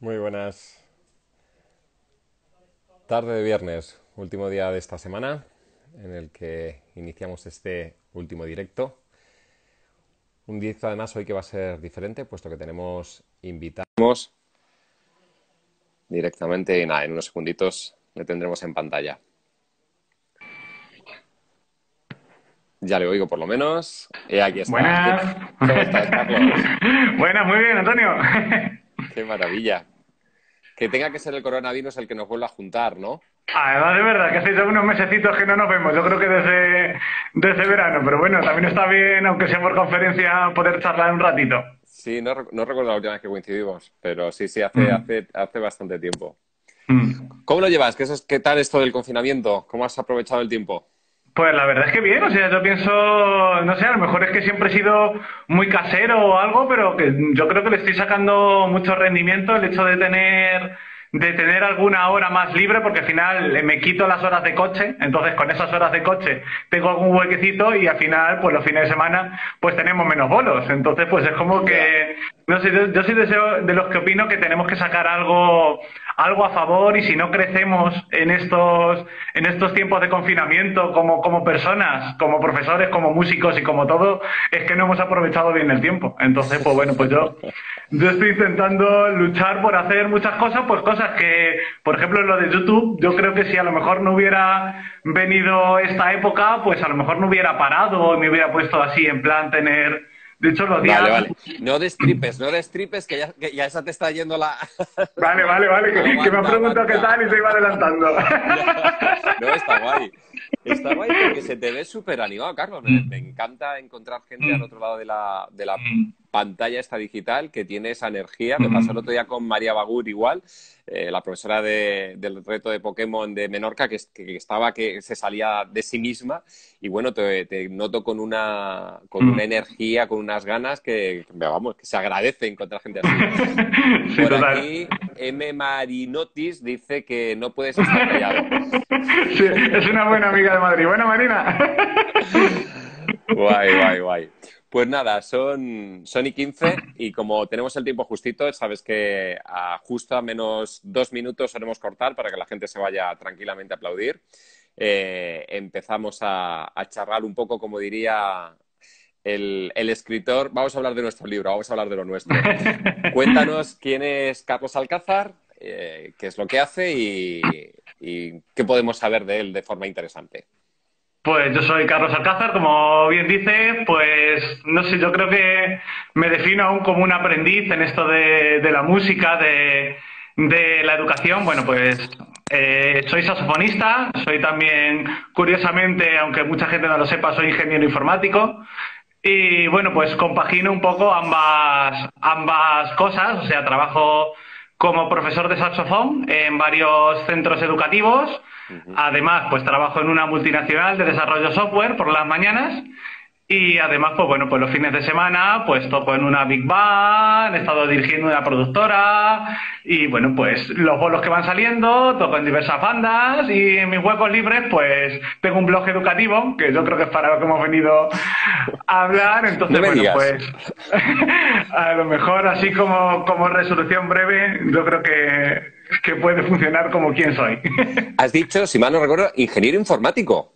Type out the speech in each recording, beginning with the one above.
Muy buenas. Tarde de viernes, último día de esta semana, en el que iniciamos este último directo. Un día además hoy que va a ser diferente, puesto que tenemos invitados directamente y nada, en unos segunditos le tendremos en pantalla. Ya le oigo por lo menos. Y aquí está. Buenas. ¿Cómo estás, Carlos? Buenas, muy bien, Antonio. Qué maravilla. Que tenga que ser el coronavirus el que nos vuelva a juntar, ¿no? Además, de verdad, que hace ya unos mesecitos que no nos vemos. Yo creo que desde, desde verano. Pero bueno, también está bien, aunque sea por conferencia, poder charlar un ratito. Sí, no, no recuerdo la última vez que coincidimos, pero sí, sí, hace, hace, hace bastante tiempo. Mm. ¿Cómo lo llevas? ¿Qué, es, ¿Qué tal esto del confinamiento? ¿Cómo has aprovechado el tiempo? Pues la verdad es que bien, o sea, yo pienso, no sé, a lo mejor es que siempre he sido muy casero o algo, pero que yo creo que le estoy sacando mucho rendimiento el hecho de tener, de tener alguna hora más libre, porque al final eh, me quito las horas de coche, entonces con esas horas de coche tengo algún huequecito y al final, pues los fines de semana, pues tenemos menos bolos. Entonces, pues es como que, no sé, yo, yo soy de los que opino que tenemos que sacar algo, algo a favor y si no crecemos en estos, en estos tiempos de confinamiento como, como personas, como profesores, como músicos y como todo, es que no hemos aprovechado bien el tiempo. Entonces, pues bueno, pues yo, yo estoy intentando luchar por hacer muchas cosas, pues cosas que, por ejemplo, lo de YouTube, yo creo que si a lo mejor no hubiera venido esta época, pues a lo mejor no hubiera parado y me hubiera puesto así en plan tener, de hecho los días... Vale, vale. No destripes, no destripes, que ya, que ya esa te está yendo la... Vale, vale, vale, que, que me ha preguntado qué tal y se iba adelantando. No, está guay. Está guay porque se te ve súper animado, Carlos. Me, me encanta encontrar gente al otro lado de la, de la pantalla esta digital que tiene esa energía. Me pasó el otro día con María Bagur igual, eh, la profesora de- del reto de Pokémon de Menorca, que, es- que estaba, que se salía de sí misma. Y bueno, te, te noto con una, con una energía, con unas ganas que, vamos, que se agradece encontrar gente así. Sí, Por total. aquí, M. Marinotis dice que no puedes estar callado. Sí, es una buena amiga de Madrid. Buena, Marina. Guay, guay, guay. Pues nada, son, son y 15 y como tenemos el tiempo justito, sabes que a justo a menos dos minutos solemos cortar para que la gente se vaya tranquilamente a aplaudir. Eh, empezamos a, a charlar un poco, como diría el, el escritor. Vamos a hablar de nuestro libro, vamos a hablar de lo nuestro. Cuéntanos quién es Carlos Alcázar, eh, qué es lo que hace y, y qué podemos saber de él de forma interesante. Pues yo soy Carlos Alcázar, como bien dice, pues no sé, yo creo que me defino aún como un aprendiz en esto de, la música, de, de la educación. Bueno, pues eh, soy saxofonista, soy también, curiosamente, aunque mucha gente no lo sepa, soy ingeniero informático. Y bueno, pues compagino un poco ambas, ambas cosas, o sea, trabajo como profesor de saxofón en varios centros educativos. Además, pues trabajo en una multinacional de desarrollo software por las mañanas. Y además, pues bueno, pues los fines de semana, pues toco en una Big Band, he estado dirigiendo una productora y bueno, pues los bolos que van saliendo, toco en diversas bandas y en mis huecos libres, pues tengo un blog educativo, que yo creo que es para lo que hemos venido a hablar. Entonces, No bueno, digas. pues a lo mejor así como, como resolución breve, yo creo que, que puede funcionar como quien soy. Has dicho, si mal no recuerdo, ingeniero informático.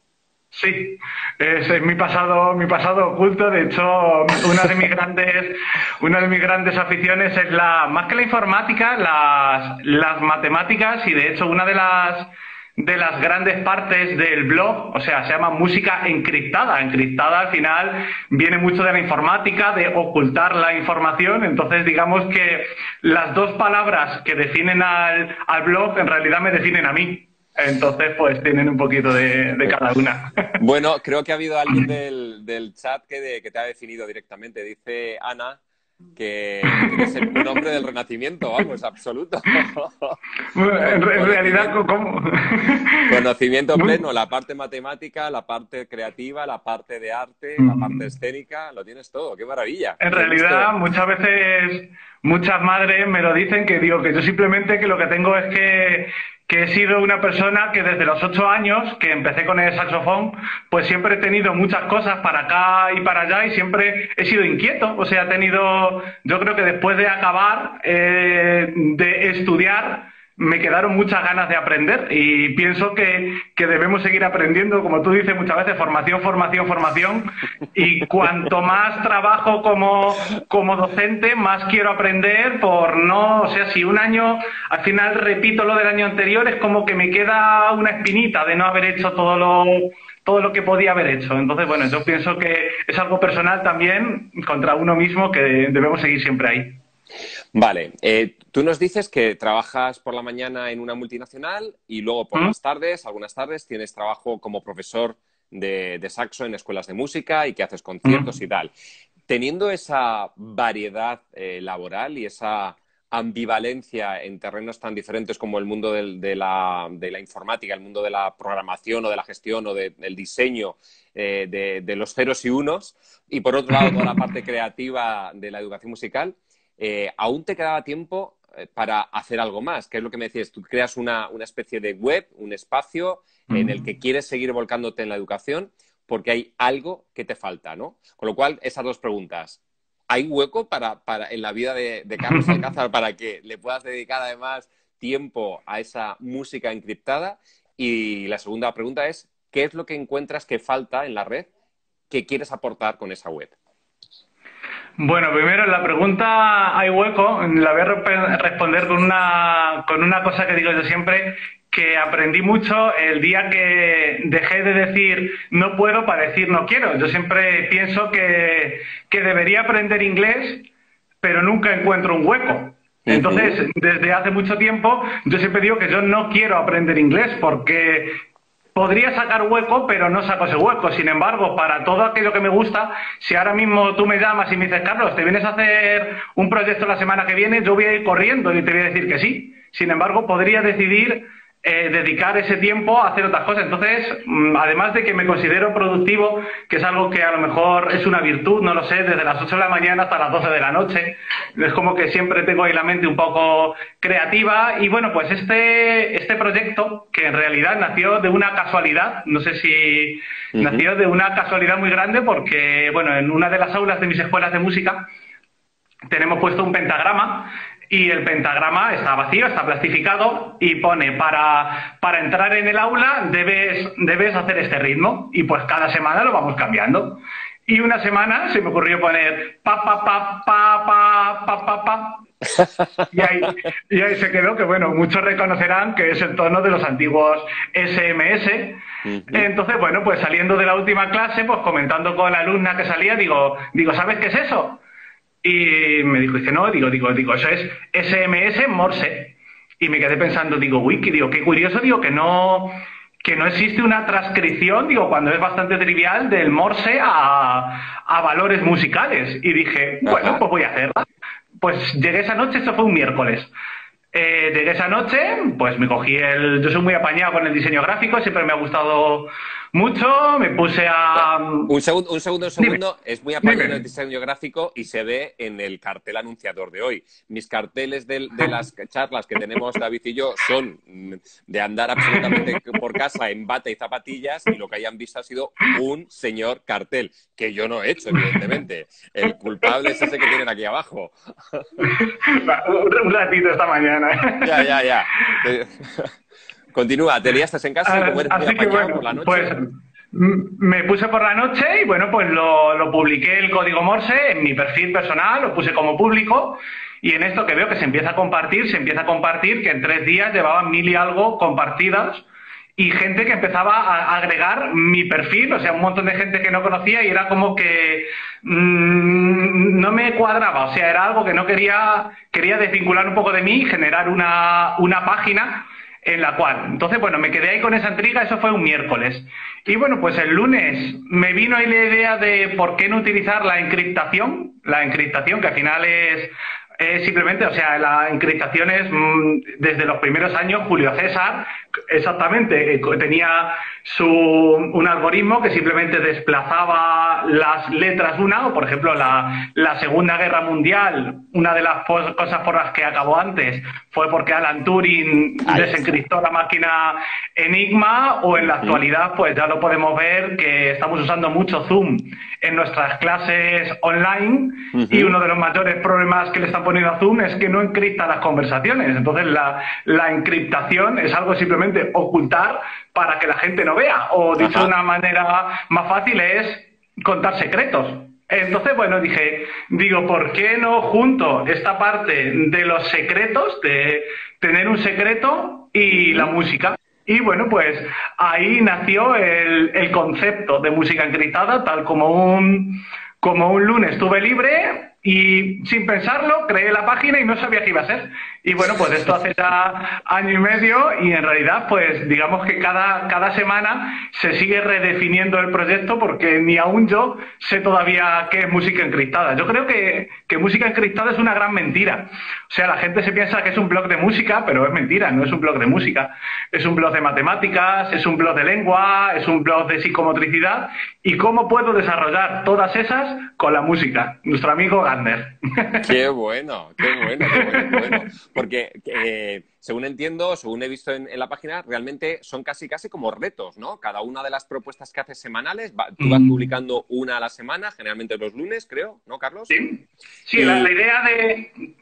Sí, es mi pasado, mi pasado oculto. De hecho, una de mis grandes, una de mis grandes aficiones es la, más que la informática, las, las matemáticas y de hecho una de las de las grandes partes del blog, o sea, se llama música encriptada. Encriptada al final viene mucho de la informática, de ocultar la información. Entonces, digamos que las dos palabras que definen al, al blog en realidad me definen a mí. Entonces, pues tienen un poquito de, de cada una. Bueno, creo que ha habido alguien del, del chat que, de- que te ha definido directamente. Dice Ana que eres el- un hombre del renacimiento, vamos, absoluto. Bueno, en, en realidad, ¿cómo? Conocimiento pleno, la parte matemática, la parte creativa, la parte de arte, la parte escénica, lo tienes todo, qué maravilla. En realidad, muchas veces, muchas madres me lo dicen que digo que yo simplemente que lo que tengo es que, que he sido una persona que desde los ocho años que empecé con el saxofón, pues siempre he tenido muchas cosas para acá y para allá y siempre he sido inquieto. O sea, he tenido, yo creo que después de acabar eh, de estudiar, me quedaron muchas ganas de aprender y pienso que, debemos seguir aprendiendo, como tú dices muchas veces, formación, formación, formación. Y cuanto más trabajo como, como docente, más quiero aprender por no, o sea, si un año, al final repito lo del año anterior, es como que me queda una espinita de no haber hecho todo lo, todo lo que podía haber hecho. Entonces, bueno, yo pienso que es algo personal también contra uno mismo que debemos seguir siempre ahí. Vale, eh, tú nos dices que trabajas por la mañana en una multinacional y luego por las tardes, algunas tardes, tienes trabajo como profesor de, saxo en escuelas de música y que haces conciertos y tal. Teniendo esa variedad eh, laboral y esa ambivalencia en terrenos tan diferentes como el mundo de, la, informática, el mundo de la programación o de la gestión o del diseño eh, de, los ceros y unos, y por otro lado toda la parte creativa de la educación musical, eh, aún te quedaba tiempo eh, para hacer algo más, que es lo que me decías, tú creas una, especie de web, un espacio en el que quieres seguir volcándote en la educación porque hay algo que te falta, ¿no? Con lo cual, esas dos preguntas. ¿Hay hueco para, en la vida de, Carlos Alcázar para que le puedas dedicar además tiempo a esa música encriptada? Y la segunda pregunta es, ¿qué es lo que encuentras que falta en la red que quieres aportar con esa web? Bueno, primero la pregunta hay hueco, la voy a responder con una, con una cosa que digo yo siempre, que aprendí mucho el día que dejé de decir no puedo para decir no quiero. Yo siempre pienso que, que debería aprender inglés, pero nunca encuentro un hueco. Entonces, desde hace mucho tiempo, yo siempre digo que yo no quiero aprender inglés porque podría sacar hueco, pero no saco ese hueco. Sin embargo, para todo aquello que me gusta, si ahora mismo tú me llamas y me dices, Carlos, ¿te vienes a hacer un proyecto la semana que viene? Yo voy a ir corriendo y te voy a decir que sí. Sin embargo, podría decidir eh, dedicar ese tiempo a hacer otras cosas. Entonces, mm, además de que me considero productivo, que es algo que a lo mejor es una virtud, no lo sé, desde las 8 de la mañana hasta las 12 de la noche, es como que siempre tengo ahí la mente un poco creativa. Y bueno, pues este, este proyecto, que en realidad nació de una casualidad, no sé si nació de una casualidad muy grande, porque, bueno, en una de las aulas de mis escuelas de música, tenemos puesto un pentagrama y el pentagrama está vacío, está plastificado y pone para, para entrar en el aula debes, debes hacer este ritmo y pues cada semana lo vamos cambiando. Y una semana se me ocurrió poner pa pa pa pa pa pa pa pa y ahí, y ahí se quedó, que bueno, muchos reconocerán que es el tono de los antiguos SMS. Entonces, bueno, pues saliendo de la última clase, pues comentando con la alumna que salía, digo, digo, ¿sabes qué es eso? Y me dijo, dice, no, digo, digo, digo, eso es SMS Morse. Y me quedé pensando, digo, wiki, digo, qué curioso, digo, que no, que no existe una transcripción, digo, cuando es bastante trivial, del Morse a, a valores musicales. Y dije, bueno, pues voy a hacerla. Pues llegué esa noche, esto fue un miércoles. Eh, llegué esa noche, pues me cogí el. Yo soy muy apañado con el diseño gráfico, siempre me ha gustado mucho, me puse a... Un segundo, un segundo, un segundo. Es muy apasionado el diseño gráfico y se ve en el cartel anunciador de hoy. Mis carteles de, las charlas que tenemos David y yo son de andar absolutamente por casa en bata y zapatillas y lo que hayan visto ha sido un señor cartel, que yo no he hecho, evidentemente. El culpable es ese que tienen aquí abajo. un ratito esta mañana. Ya, ya, ya. Continúa, te liaste en casa eres Así que bueno, por la noche. Pues, me puse por la noche y bueno, pues lo, lo, publiqué el código Morse en mi perfil personal, lo puse como público y en esto que veo que se empieza a compartir, se empieza a compartir que en tres días llevaban mil y algo compartidas y gente que empezaba a agregar mi perfil, o sea, un montón de gente que no conocía y era como que mmm, no me cuadraba, o sea, era algo que no quería, quería desvincular un poco de mí y generar una, una página en la cual, entonces, bueno, me quedé ahí con esa intriga, eso fue un miércoles. Y bueno, pues el lunes me vino ahí la idea de por qué no utilizar la encriptación, la encriptación que al final es, simplemente, o sea, la encriptación es mm, desde los primeros años Julio César Exactamente, eh, tenía su, un algoritmo que simplemente desplazaba las letras una, o por ejemplo la, la Segunda Guerra Mundial, una de las cosas por las que acabó antes fue porque Alan Turing desencriptó la máquina Enigma, o en la actualidad pues ya lo podemos ver que estamos usando mucho Zoom en nuestras clases online y uno de los mayores problemas que le están poniendo a Zoom es que no encripta las conversaciones. Entonces la, la encriptación es algo simplemente ocultar para que la gente no vea. O dicho de una manera más fácil es contar secretos. Entonces, bueno, dije, digo, ¿por qué no junto esta parte de los secretos, de tener un secreto y la música? Y bueno, pues ahí nació el, el concepto de música encriptada, tal como un, como un lunes estuve libre, y sin pensarlo, creé la página y no sabía qué iba a ser. Y bueno, pues esto hace ya año y medio y en realidad, pues digamos que cada, cada semana se sigue redefiniendo el proyecto porque ni aún yo sé todavía qué es música encriptada. Yo creo que, que música encriptada es una gran mentira. O sea, la gente se piensa que es un blog de música, pero es mentira, no es un blog de música. Es un blog de matemáticas, es un blog de lengua, es un blog de psicomotricidad. ¿Y cómo puedo desarrollar todas esas con la música? Nuestro amigo Qué bueno, qué bueno, qué bueno. Porque, eh, según entiendo, según he visto en, la página, realmente son casi, casi como retos, ¿no? Cada una de las propuestas que haces semanales, tú vas mm. publicando una a la semana, generalmente los lunes, creo, ¿no, Carlos? Sí, sí la, idea de...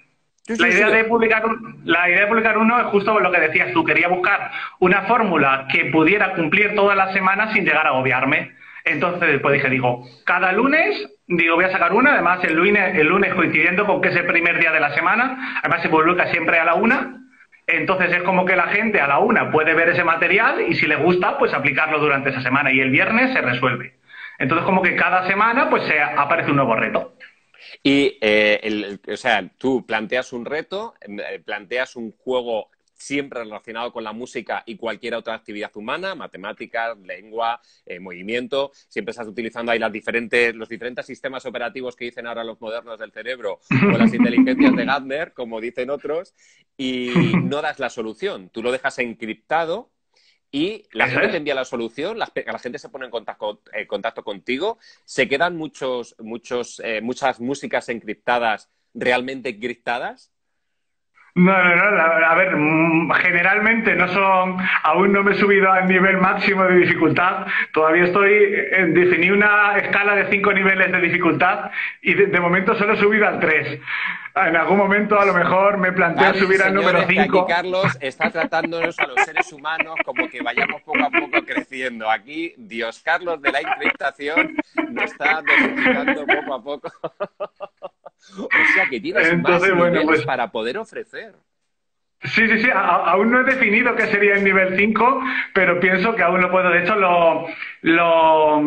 la, idea de publicar la idea de publicar uno es justo lo que decías tú. Quería buscar una fórmula que pudiera cumplir todas las semanas sin llegar a obviarme. Entonces, después dije, digo, cada lunes, digo, voy a sacar una, además el lunes, el lunes coincidiendo con que es el primer día de la semana, además se publica siempre a la una, entonces es como que la gente a la una puede ver ese material y si le gusta, pues aplicarlo durante esa semana y el viernes se resuelve. Entonces como que cada semana pues se aparece un nuevo reto. Y, eh, o sea, tú planteas un reto, eh, planteas un juego siempre relacionado con la música y cualquier otra actividad humana, matemáticas, lengua, eh, movimiento. Siempre estás utilizando ahí las diferentes, los diferentes sistemas operativos que dicen ahora los modernos del cerebro o las inteligencias de Gardner, como dicen otros, y no das la solución. Tú lo dejas encriptado y la gente te envía la solución, la, la gente se pone en contacto, eh, contacto contigo, se quedan muchos, muchos, eh, muchas músicas encriptadas realmente encriptadas no, no, no. A ver, mm, generalmente no son. Aún no me he subido al nivel máximo de dificultad. Todavía estoy. En, definí una escala de cinco niveles de dificultad y de, momento solo he subido al tres. En algún momento a lo mejor me planteo subir al número cinco. Aquí Carlos está tratándonos a los seres humanos como que vayamos poco a poco creciendo. Aquí Dios Carlos de la encriptación nos está dosificando poco a poco. O sea que tienes Entonces, más niveles pues para poder ofrecer. Sí, sí, sí, aún no he definido qué sería el nivel 5, pero pienso que aún lo puedo. De hecho, lo, lo,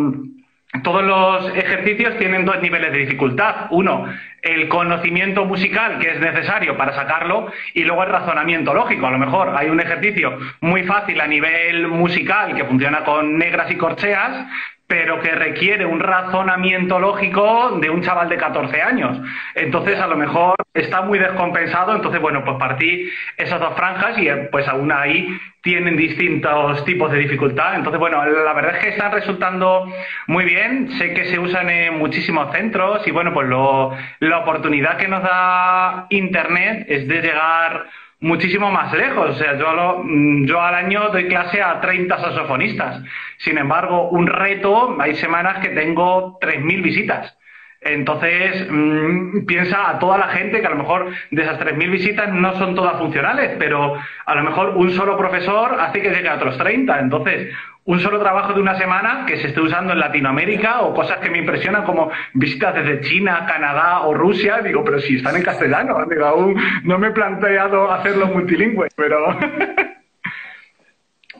todos los ejercicios tienen dos niveles de dificultad. Uno, el conocimiento musical que es necesario para sacarlo y luego el razonamiento lógico. A lo mejor hay un ejercicio muy fácil a nivel musical que funciona con negras y corcheas, pero que requiere un razonamiento lógico de un chaval de 14 años. Entonces, a lo mejor está muy descompensado. Entonces, bueno, pues partí esas dos franjas y pues aún ahí tienen distintos tipos de dificultad. Entonces, bueno, la verdad es que están resultando muy bien. Sé que se usan en muchísimos centros y, bueno, pues la oportunidad que nos da Internet es de llegar muchísimo más lejos. O sea, yo, mm, yo al año doy clase a 30 saxofonistas. Sin embargo, un reto, hay semanas que tengo 3.000 visitas. Entonces, mm, piensa a toda la gente que a lo mejor de esas 3.000 visitas no son todas funcionales, pero a lo mejor un solo profesor hace que llegue a otros 30. Entonces, un solo trabajo de una semana que se esté usando en Latinoamérica o cosas que me impresionan como visitas desde China, Canadá o Rusia, digo, pero si están en castellano, digo, aún no me he planteado hacerlo multilingüe, pero...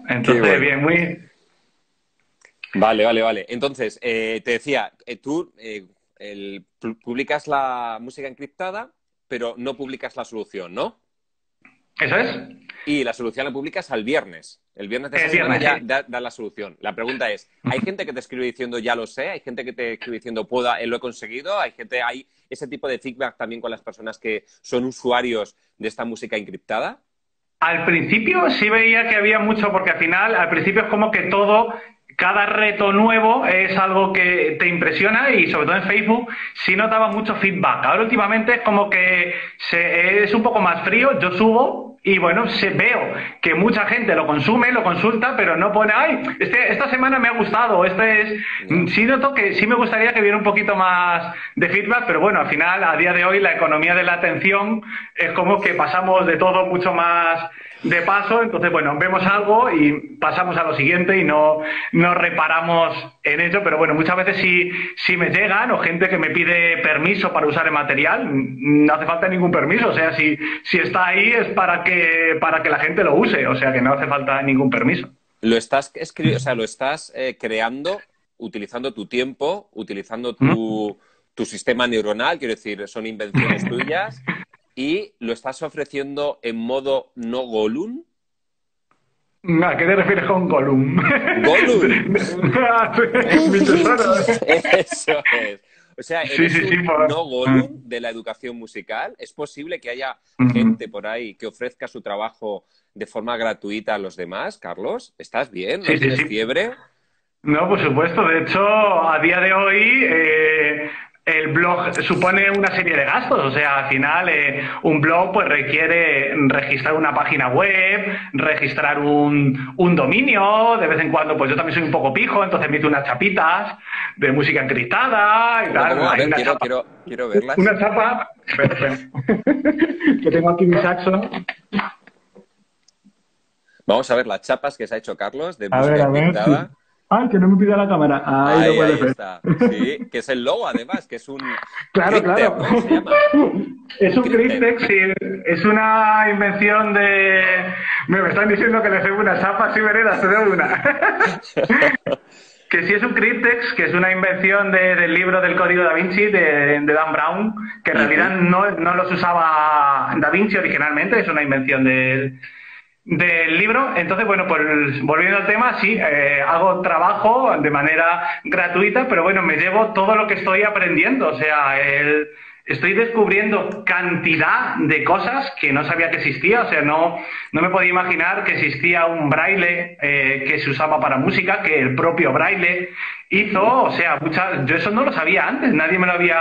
Entonces, bien, muy... Vale, vale, vale. Entonces, eh, te decía, eh, tú eh, publicas la música encriptada, pero no publicas la solución, ¿no? Eso es. Y la solución la publicas al viernes. El viernes de esa semana ya da, la solución. La pregunta es, ¿hay gente que te escribe diciendo ya lo sé? ¿Hay gente que te escribe diciendo puedo, lo he conseguido? ¿Hay gente, hay ese tipo de feedback también con las personas que son usuarios de esta música encriptada? Al principio sí veía que había mucho, porque al final, al principio es como que todo cada reto nuevo es algo que te impresiona y sobre todo en Facebook sí notaba mucho feedback. Ahora últimamente es como que es un poco más frío, yo subo y bueno, se, veo que mucha gente lo consume, lo consulta, pero no pone, ay, este, esta semana me ha gustado, este es... Sí noto que sí me gustaría que hubiera un poquito más de feedback, pero bueno, al final, a día de hoy, la economía de la atención es como que pasamos de todo mucho más de paso, entonces bueno, vemos algo y pasamos a lo siguiente y no, no reparamos en ello, pero bueno, muchas veces si, si me llegan o gente que me pide permiso para usar el material, no hace falta ningún permiso, o sea, si, si está ahí es para que, para que la gente lo use, o sea que no hace falta ningún permiso. Lo estás escribiendo, o sea, lo estás eh, creando utilizando tu tiempo, utilizando tu, tu sistema neuronal, quiero decir, son invenciones tuyas y lo estás ofreciendo en modo no Gollum. ¿A qué te refieres con Gollum? Gollum. Eso es. O sea, en no Gollum de la educación musical. ¿Es posible que haya gente por ahí que ofrezca su trabajo de forma gratuita a los demás, Carlos? ¿Estás bien? ¿No tienes fiebre? No, por supuesto. De hecho, a día de hoy eh, el blog supone una serie de gastos, o sea, al final eh, un blog pues requiere registrar una página web, registrar un, un, dominio, de vez en cuando pues yo también soy un poco pijo, entonces meto unas chapitas de música encriptada y tal. quiero, quiero, verlas. Una chapa, que tengo aquí mi saxo. Vamos a ver las chapas que se ha hecho Carlos de música encriptada. Ay, que no me pida la cámara. Ahí, ahí, está. Sí, que es el logo además, que es un. Claro, claro. Es un Cryptex, sí. Es una invención de. Me están diciendo que le tengo una chapa, sí, veredas, te doy una. que sí es un Cryptex, que es una invención del libro del código da Vinci de, Dan Brown, que en realidad no, no los usaba Da Vinci originalmente, es una invención de del libro. Entonces, bueno, pues volviendo al tema, sí, eh, hago trabajo de manera gratuita, pero bueno, me llevo todo lo que estoy aprendiendo. O sea, el, estoy descubriendo cantidad de cosas que no sabía que existía. O sea, no, no me podía imaginar que existía un braille eh, que se usaba para música, que el propio braille hizo, o sea, muchas, yo eso no lo sabía antes, nadie me lo había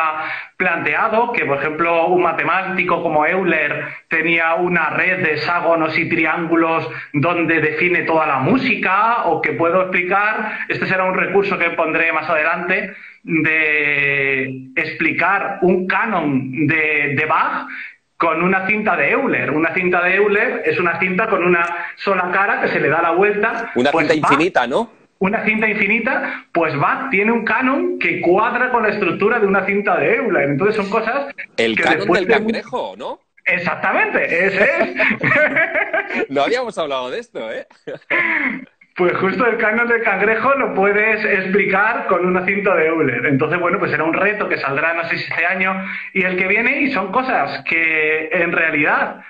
planteado, que por ejemplo un matemático como Euler tenía una red de hexágonos y triángulos donde define toda la música, o que puedo explicar, este será un recurso que pondré más adelante, de explicar un canon de, de Bach con una cinta de Euler. Una cinta de Euler es una cinta con una sola cara que se le da la vuelta. Una pues cinta infinita, ¿no? Una cinta infinita, pues Bach tiene un canon que cuadra con la estructura de una cinta de Euler. Entonces son cosas. El canon del cangrejo, ¿no? Exactamente, ese es. no habíamos hablado de esto, ¿eh? Pues justo el canon del cangrejo lo puedes explicar con una cinta de Euler. Entonces, bueno, pues será un reto que saldrá, no sé si este año y el que viene, y son cosas que en realidad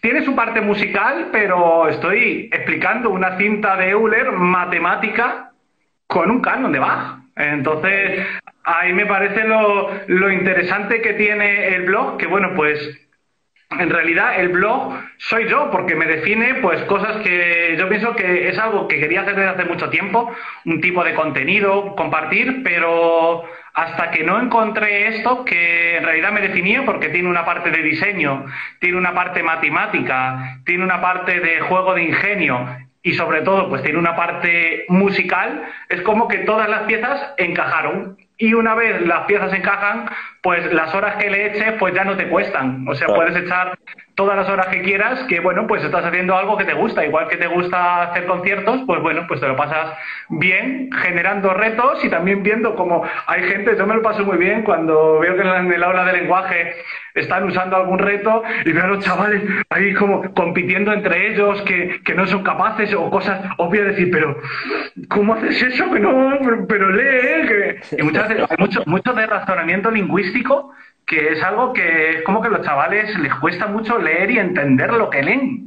tiene su parte musical, pero estoy explicando una cinta de Euler matemática con un canon de Bach. Entonces, ahí me parece lo, lo interesante que tiene el blog, que bueno, pues en realidad el blog soy yo porque me define pues cosas que yo pienso que es algo que quería hacer desde hace mucho tiempo, un tipo de contenido, compartir, pero hasta que no encontré esto que en realidad me definía porque tiene una parte de diseño, tiene una parte matemática, tiene una parte de juego de ingenio y sobre todo pues tiene una parte musical, es como que todas las piezas encajaron. Y una vez las piezas encajan, pues las horas que le eches pues ya no te cuestan. O sea, puedes echar todas las horas que quieras, que bueno, pues estás haciendo algo que te gusta. Igual que te gusta hacer conciertos, pues bueno, pues te lo pasas bien generando retos y también viendo cómo hay gente, yo me lo paso muy bien cuando veo que en el aula de lenguaje están usando algún reto y veo a los chavales ahí como compitiendo entre ellos que, que no son capaces o cosas obvias de decir, pero ¿cómo haces eso? Que no, pero lee. Que... Muchas veces hay mucho, mucho de razonamiento lingüístico que es algo que es como que a los chavales les cuesta mucho leer y entender lo que leen.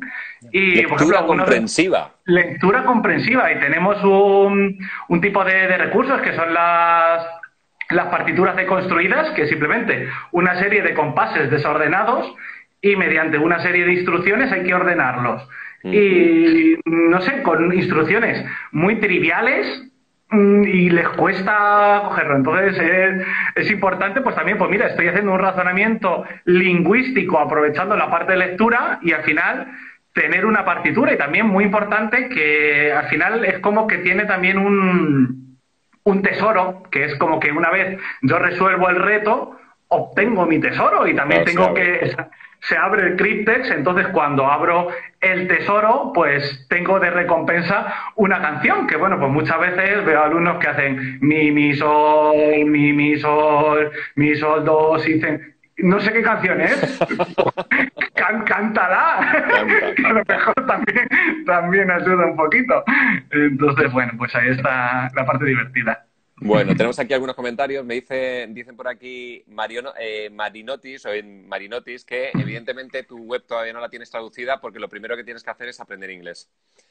Y, lectura comprensiva. lectura comprensiva. Y tenemos un, un tipo de, de recursos que son las las partituras deconstruidas, que es simplemente una serie de compases desordenados y mediante una serie de instrucciones hay que ordenarlos. Y no sé, con instrucciones muy triviales y les cuesta cogerlo. Entonces es, es, importante, pues también, pues mira, estoy haciendo un razonamiento lingüístico aprovechando la parte de lectura y al final tener una partitura y también muy importante que al final es como que tiene también un, un tesoro, que es como que una vez yo resuelvo el reto, obtengo mi tesoro y también tengo que se abre el cryptex, entonces cuando abro el tesoro, pues tengo de recompensa una canción, que bueno, pues muchas veces veo alumnos que hacen mi, mi, sol, mi, mi, sol, mi, sol, dos, y dicen, no sé qué canción es, cántala, que a lo mejor también, también ayuda un poquito. Entonces, bueno, pues ahí está la parte divertida. Bueno, tenemos aquí algunos comentarios. Me dicen, dicen por aquí eh, Marinotis o en Marinotis que evidentemente tu web todavía no la tienes traducida porque lo primero que tienes que hacer es aprender inglés.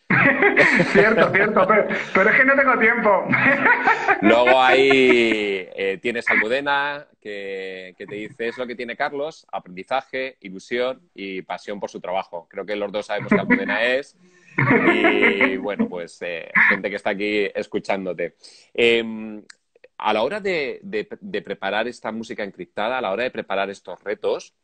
cierto, cierto, pero, es que no tengo tiempo. Luego ahí eh, tienes Almudena que, que, te dice es lo que tiene Carlos, aprendizaje, ilusión y pasión por su trabajo. Creo que los dos sabemos que Almudena es. Y bueno, pues eh, gente que está aquí escuchándote. Em, a la hora de, preparar esta música encriptada, a la hora de preparar estos retos,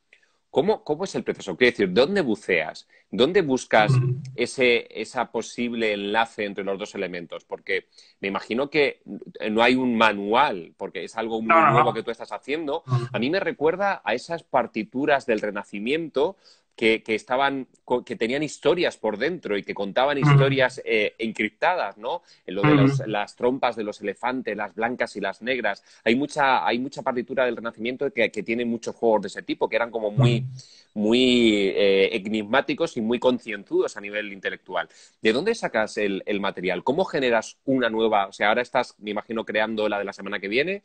¿cómo, es el proceso? Quiero decir, ¿dónde buceas? ¿Dónde buscas ese esa posible enlace entre los dos elementos? Porque me imagino que no hay un manual, porque es algo muy nuevo que tú estás haciendo. A mí me recuerda a esas partituras del Renacimiento que, estaban, que tenían historias por dentro y que contaban historias eh, encriptadas, ¿no? En lo de las trompas de los elefantes, las blancas y las negras. Hay mucha, hay mucha partitura del Renacimiento que, tiene muchos juegos de ese tipo, que eran como muy, muy eh, enigmáticos y muy concienzudos a nivel intelectual. ¿De dónde sacas el, el, material? ¿Cómo generas una nueva? O sea, ahora estás, me imagino, creando la de la semana que viene,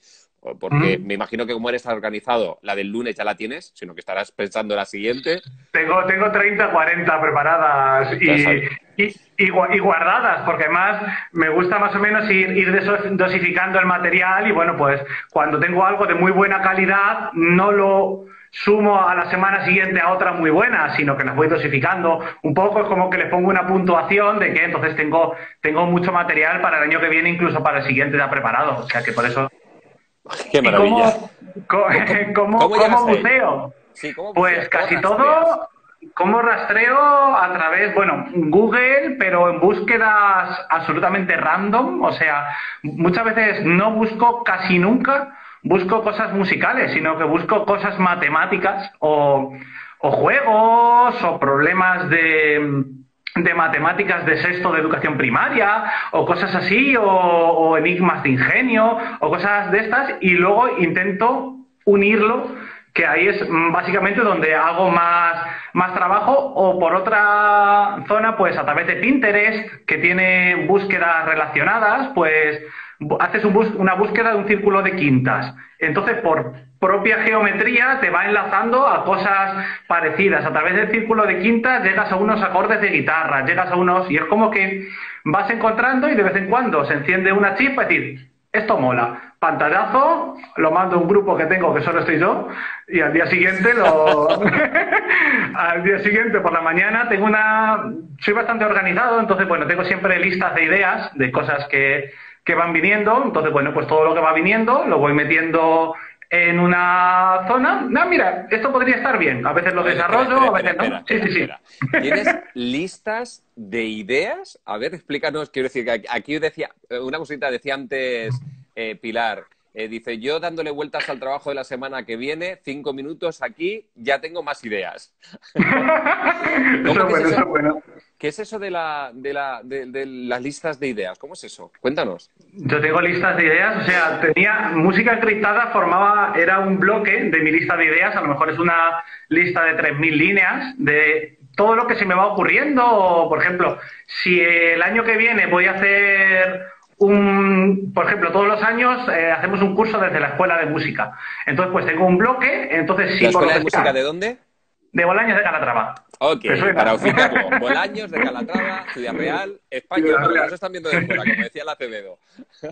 porque me imagino que como eres organizado, la del lunes ya la tienes, sino que estarás pensando la siguiente. Tengo, tengo 30, 40 preparadas y, y, guardadas, porque además me gusta más o menos ir, ir dosificando el material y bueno, pues cuando tengo algo de muy buena calidad, no lo sumo a la semana siguiente a otra muy buena, sino que las voy dosificando un poco, es como que les pongo una puntuación de que entonces tengo, tengo mucho material para el año que viene, incluso para el siguiente ya preparado. O sea que por eso Qué maravilla. ¿Cómo, cómo, buceo? pues casi todo, como rastreo a través, bueno, Google, pero en búsquedas absolutamente random. O sea, muchas veces no busco casi nunca, busco cosas musicales, sino que busco cosas matemáticas o, o juegos o problemas de de matemáticas de sexto de educación primaria o cosas así o, enigmas de ingenio o cosas de estas y luego intento unirlo que ahí es básicamente donde hago más, más trabajo o por otra zona pues a través de Pinterest que tiene búsquedas relacionadas pues haces una búsqueda de un círculo de quintas entonces por propia geometría te va enlazando a cosas parecidas. A través del círculo de quintas llegas a unos acordes de guitarra, llegas a unos... y es como que vas encontrando y de vez en cuando se enciende una chispa y decir, esto mola. Pantallazo, lo mando a un grupo que tengo que solo estoy yo y al día siguiente lo... al día siguiente por la mañana tengo una... soy bastante organizado, entonces bueno, tengo siempre listas de ideas de cosas que, que van viniendo, entonces bueno, pues todo lo que va viniendo lo voy metiendo en una zona, no, mira, esto podría estar bien. A veces lo desarrollo, a veces no. Sí, sí, sí. ¿Tienes listas de ideas? A ver, explícanos, quiero decir, que aquí decía, una cosita decía antes eh, Pilar, eh, dice, yo dándole vueltas al trabajo de la semana que viene, cinco minutos aquí, ya tengo más ideas. eso, bueno, eso bueno. ¿Qué es eso de, la, de, la, de, las listas de ideas? ¿Cómo es eso? Cuéntanos. Yo tengo listas de ideas, o sea, tenía música encriptada, formaba, era un bloque de mi lista de ideas, a lo mejor es una lista de 3.000 líneas de todo lo que se me va ocurriendo, o, por ejemplo, si el año que viene voy a hacer un, por ejemplo, todos los años eh, hacemos un curso desde la escuela de música. Entonces, pues tengo un bloque, entonces sí. ¿La escuela de música de dónde? de Bolaños de Calatrava. Ok, para ubicarlo. Bolaños de Calatrava, Ciudad Real, España. Ciudad Nos están viendo de fuera, como decía la Acevedo.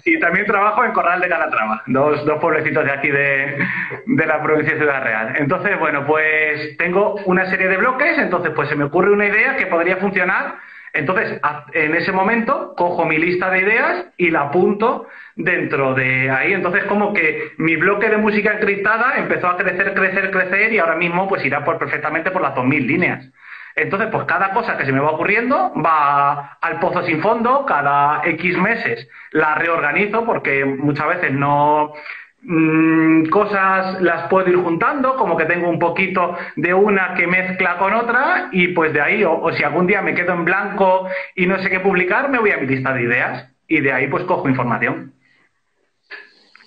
Y también trabajo en Corral de Calatrava, dos, dos pueblecitos de aquí de, de la provincia de Ciudad Real. Entonces, bueno, pues tengo una serie de bloques, entonces pues se me ocurre una idea que podría funcionar entonces, en ese momento, cojo mi lista de ideas y la apunto dentro de ahí. Entonces, como que mi bloque de música encriptada empezó a crecer, crecer, crecer y ahora mismo pues irá por, perfectamente por las 2.000 líneas. Entonces, pues cada cosa que se me va ocurriendo va al pozo sin fondo, cada X meses la reorganizo porque muchas veces no, Mm, cosas las puedo ir juntando, como que tengo un poquito de una que mezcla con otra y pues de ahí, o, si algún día me quedo en blanco y no sé qué publicar, me voy a mi lista de ideas y de ahí pues cojo información.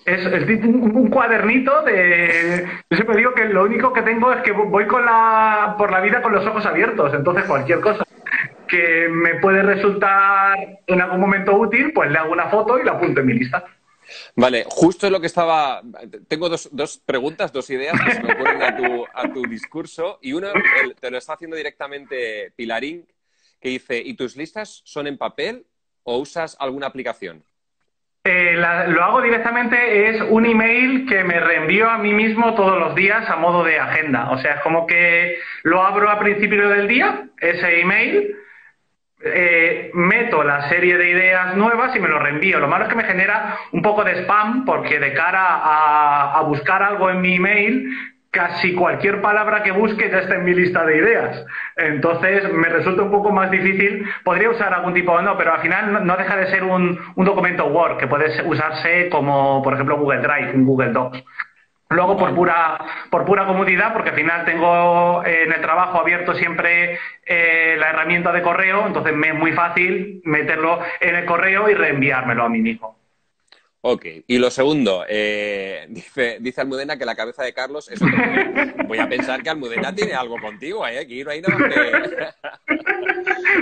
Es, un, cuadernito de... Yo siempre digo que lo único que tengo es que voy con la, por la vida con los ojos abiertos, entonces cualquier cosa que me puede resultar en algún momento útil, pues le hago una foto y la apunto en mi lista. Vale, justo es lo que estaba. Tengo dos, dos, preguntas, dos ideas que se me ocurren a tu, a tu discurso. Y uno te lo está haciendo directamente Pilarín, que dice: ¿Y tus listas son en papel o usas alguna aplicación? Eh, lo hago directamente, es un email que me reenvío a mí mismo todos los días a modo de agenda. O sea, es como que lo abro a principio del día, ese email, eh, meto la serie de ideas nuevas y me lo reenvío. Lo malo es que me genera un poco de spam porque de cara a, buscar algo en mi email, casi cualquier palabra que busque ya está en mi lista de ideas. Entonces me resulta un poco más difícil. Podría usar algún tipo de no, pero al final no deja de ser un, documento Word que puede usarse como, por ejemplo, Google Drive, un Google Docs. Luego, por pura, por pura comodidad, porque al final tengo eh, en el trabajo abierto siempre eh, la herramienta de correo, entonces me es muy fácil meterlo en el correo y reenviármelo a mí mismo. Ok, y lo segundo, eh, dice, dice Almudena que la cabeza de Carlos es otro. Voy a pensar que Almudena tiene algo contigo, ¿eh? Que ir ahí no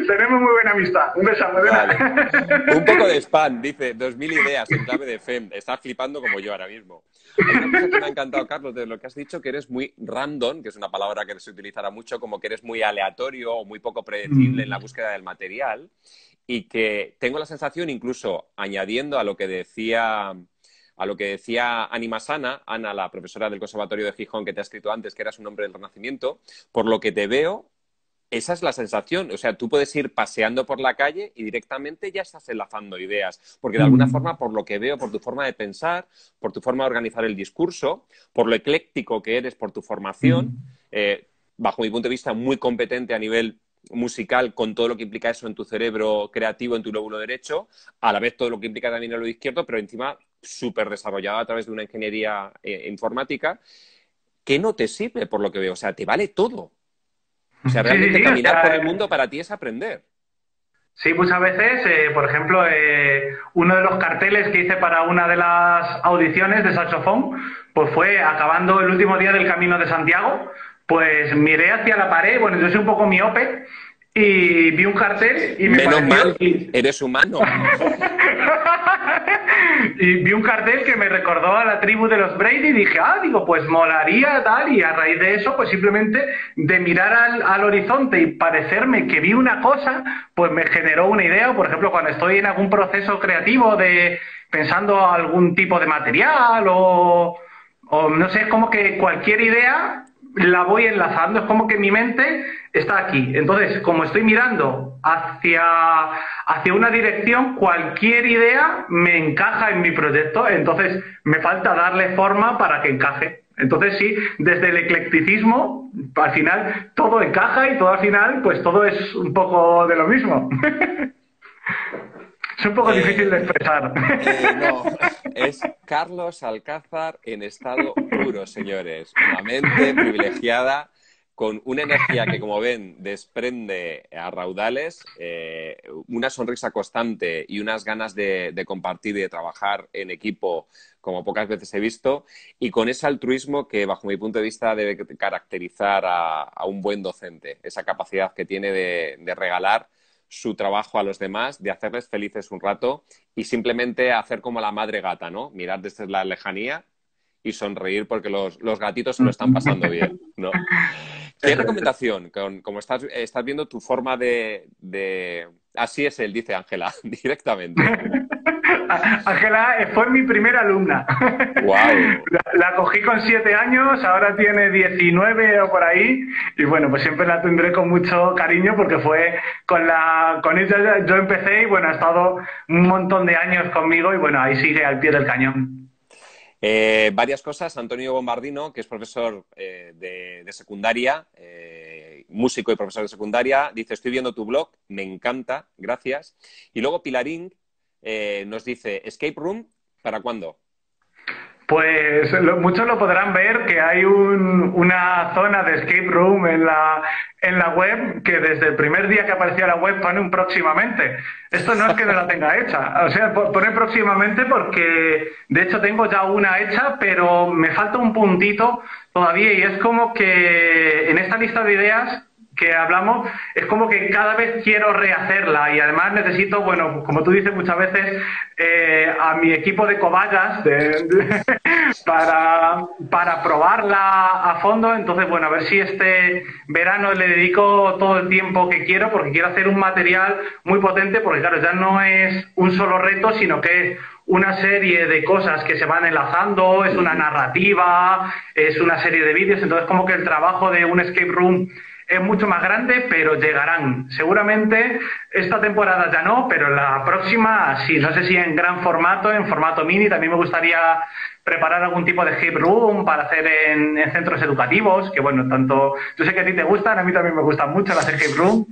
Tenemos muy buena amistad. Un beso, Almudena. Un poco de spam, dice, dos mil ideas en clave de FEM. Estás flipando como yo ahora mismo. Hay una cosa que me ha encantado, Carlos, de lo que has dicho, que eres muy random, que es una palabra que se utilizará mucho, como que eres muy aleatorio o muy poco predecible en la búsqueda del material y que tengo la sensación, incluso añadiendo a lo que decía a lo que decía Anima Sana, Ana, la profesora del Conservatorio de Gijón que te ha escrito antes, que eras un hombre del Renacimiento, por lo que te veo, esa es la sensación. O sea, tú puedes ir paseando por la calle y directamente ya estás enlazando ideas. Porque de alguna forma, por lo que veo, por tu forma de pensar, por tu forma de organizar el discurso, por lo ecléctico que eres, por tu formación, eh, bajo mi punto de vista, muy competente a nivel musical con todo lo que implica eso en tu cerebro creativo, en tu lóbulo derecho, a la vez todo lo que implica también en lo izquierdo, pero encima súper desarrollado a través de una ingeniería eh, informática, que no te sirve por lo que veo, o sea, te vale todo. O sea, realmente caminar por el mundo para ti es aprender. Sí, muchas veces, eh, por ejemplo, eh, uno de los carteles que hice para una de las audiciones de saxofón, pues fue acabando el último día del Camino de Santiago, pues miré hacia la pared, bueno, yo soy un poco miope, y vi un cartel y me Menos mal, eres humano. y vi un cartel que me recordó a la tribu de los Brady y dije, ah, digo, pues molaría tal, y a raíz de eso, pues simplemente de mirar al, al horizonte y parecerme que vi una cosa, pues me generó una idea, por ejemplo, cuando estoy en algún proceso creativo de pensando algún tipo de material o, o no sé, es como que cualquier idea la voy enlazando, es como que mi mente está aquí. Entonces, como estoy mirando hacia, hacia una dirección, cualquier idea me encaja en mi proyecto, entonces me falta darle forma para que encaje. Entonces sí, desde el eclecticismo, al final todo encaja y todo al final, pues todo es un poco de lo mismo. Es un poco difícil de expresar. Eh, no, es Carlos Alcázar en estado puro, señores. Una mente privilegiada con una energía que, como ven, desprende a raudales, eh, una sonrisa constante y unas ganas de, compartir y de trabajar en equipo como pocas veces he visto, y con ese altruismo que, bajo mi punto de vista, debe caracterizar a, un buen docente, esa capacidad que tiene de regalar su trabajo a los demás, de hacerles felices un rato y simplemente hacer como la madre gata, ¿no? Mirar desde la lejanía y sonreír porque los, gatitos se lo están pasando bien, ¿no? ¿Qué recomendación? como estás, estás viendo tu forma de, Así es él, dice Ángela, directamente. Ángela fue mi primera alumna. Wow. La, cogí con siete años, ahora tiene 19 o por ahí, y bueno, pues siempre la tendré con mucho cariño porque fue con la con ella yo empecé y bueno, ha estado un montón de años conmigo y bueno, ahí sigue al pie del cañón. Eh, varias cosas. Antonio Bombardino, que es profesor eh, de, secundaria, eh, músico y profesor de secundaria, dice, estoy viendo tu blog, me encanta, gracias. Y luego Pilarín nos dice, Escape Room, ¿para cuándo? Pues muchos lo podrán ver que hay una zona de escape room en la, en la web que desde el primer día que aparecía la web pone un próximamente. Esto no es que no la tenga hecha, o sea, pone próximamente porque de hecho tengo ya una hecha, pero me falta un puntito todavía y es como que en esta lista de ideas que hablamos, es como que cada vez quiero rehacerla y además necesito, bueno, como tú dices muchas veces, eh, a mi equipo de cobayas para, para probarla a fondo. Entonces, bueno, a ver si este verano le dedico todo el tiempo que quiero porque quiero hacer un material muy potente porque, claro, ya no es un solo reto, sino que es una serie de cosas que se van enlazando, es una narrativa, es una serie de vídeos, entonces como que el trabajo de un escape room es mucho más grande, pero llegarán. Seguramente esta temporada ya no, pero la próxima sí. No sé si en gran formato, en formato mini. También me gustaría preparar algún tipo de escape room para hacer en, centros educativos, que bueno, tanto yo sé que a ti te gustan, a mí también me gustan mucho las escape room,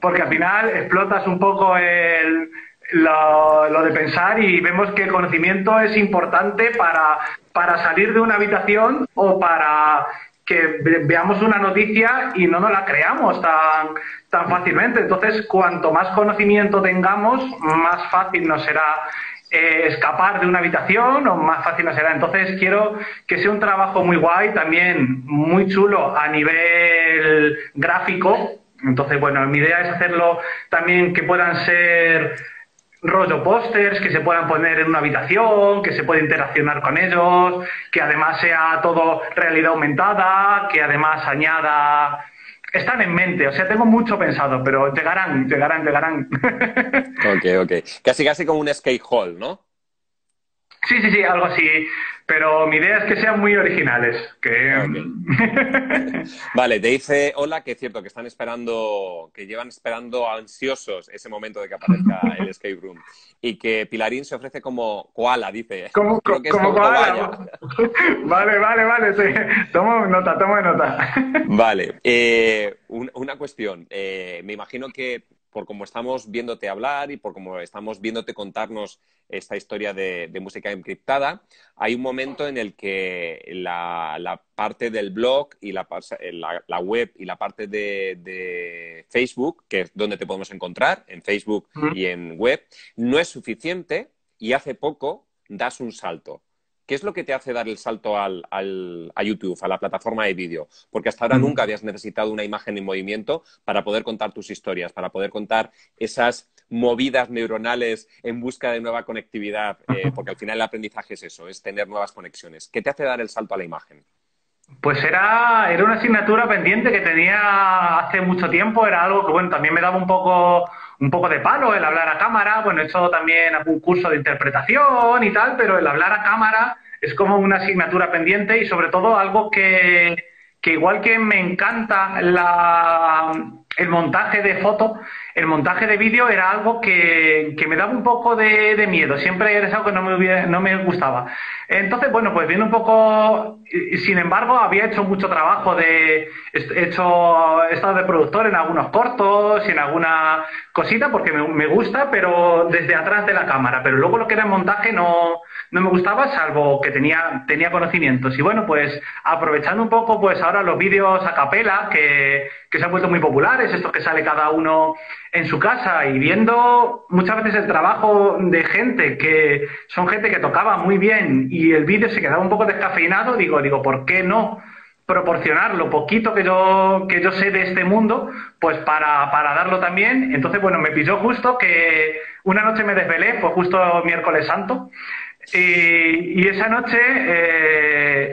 porque al final explotas un poco el, lo, lo, de pensar y vemos que el conocimiento es importante para, para salir de una habitación o para que veamos una noticia y no nos la creamos tan, tan fácilmente. Entonces, cuanto más conocimiento tengamos, más fácil nos será eh, escapar de una habitación o más fácil nos será. Entonces, quiero que sea un trabajo muy guay, también muy chulo a nivel gráfico. Entonces, bueno, mi idea es hacerlo también que puedan ser rollo pósters que se puedan poner en una habitación, que se pueda interaccionar con ellos, que además sea todo realidad aumentada, que además añada... Están en mente, o sea, tengo mucho pensado, pero llegarán, llegarán, llegarán. Ok, ok. Casi, casi como un skate hall, ¿no? Sí, sí, sí, algo así. Pero mi idea es que sean muy originales. Que... vale, te dice hola que es cierto que están esperando, que llevan esperando ansiosos ese momento de que aparezca el escape room. Y que Pilarín se ofrece como koala, dice. Como, koala. vale, vale, vale. Sí. Tomo nota, tomo nota. vale. Eh, una cuestión. Eh, me imagino que por cómo estamos viéndote hablar y por cómo estamos viéndote contarnos esta historia de, música encriptada, hay un momento en el que la, parte del blog y la, la, web y la parte de, Facebook, que es donde te podemos encontrar, en Facebook y en web, no es suficiente y hace poco das un salto. ¿Qué es lo que te hace dar el salto al, a YouTube, a la plataforma de vídeo? Porque hasta ahora nunca habías necesitado una imagen en movimiento para poder contar tus historias, para poder contar esas movidas neuronales en busca de nueva conectividad, eh, porque al final el aprendizaje es eso, es tener nuevas conexiones. ¿Qué te hace dar el salto a la imagen? Pues era, era una asignatura pendiente que tenía hace mucho tiempo, era algo que bueno, también me daba un poco, un poco de palo el hablar a cámara, bueno, he hecho también algún curso de interpretación y tal, pero el hablar a cámara es como una asignatura pendiente y sobre todo algo que, que igual que me encanta el montaje de foto, el montaje de vídeo era algo que, me daba un poco de, miedo, siempre era algo que no me, no me gustaba. Entonces, bueno, pues viene un poco, sin embargo, había hecho mucho trabajo de, he hecho, he estado de productor en algunos cortos y en alguna cosita porque me, gusta, pero desde atrás de la cámara, pero luego lo que era el montaje no, no me gustaba, salvo que tenía, tenía conocimientos. Y bueno, pues aprovechando un poco, pues ahora los vídeos a capela, que, que se han vuelto muy populares, estos que sale cada uno en su casa y viendo muchas veces el trabajo de gente que son gente que tocaba muy bien y el vídeo se quedaba un poco descafeinado, digo, digo, ¿por qué no proporcionar lo poquito que yo, que yo sé de este mundo, pues para, para darlo también? Entonces, bueno, me pilló justo que una noche me desvelé, fue justo miércoles santo, Y, esa noche eh,